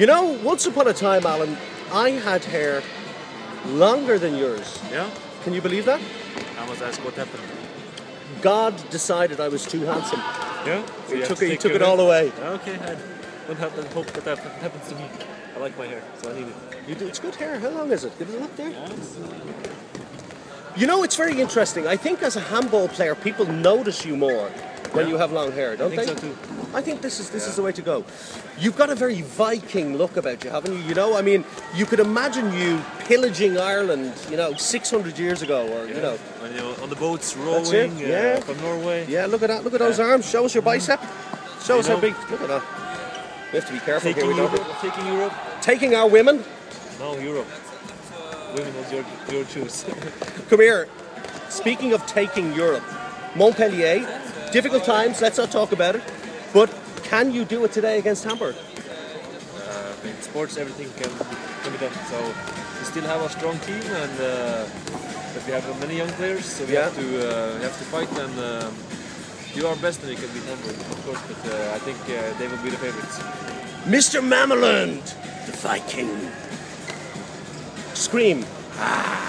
You know, once upon a time, Alan, I had hair longer than yours. Yeah? Can you believe that? I was asked what happened. God decided I was too handsome. Yeah? So He took to it, he took it all away. Okay, I don't have to hope that that happens to me. I like my hair, so I need it. You do, it's good hair. How long is it? Give it a look there. Yeah, it's- uh, You know, it's very interesting. I think as a handball player, people notice you more when Yeah. you have long hair, don't think they? so too. I think this is this is the way to go. You've got a very Viking look about you, haven't you? You know, I mean, you could imagine you pillaging Ireland, you know, 600 years ago, or you know. on, you know, on the boats rowing uh, yeah. from Norway. Yeah, look at that. Look at those arms. Show us your bicep. Show You us how big. Look at that. We have to be careful Taking here. We don't. Europe, taking Europe. Taking our women. No, Europe. Women was your your choice. Come here. Speaking of taking Europe, Montpellier, difficult times. Let's not talk about it. But can you do it today against Hamburg? uh, in sports, everything can be, can be done. So we still have a strong team, and uh, but we have many young players, so we Yeah. have to uh, we have to fight and um, do our best, and we can beat Hamburg, of course. But uh, I think uh, they will be the favorites. Mr. Mamelund, the Viking. Scream. Ah.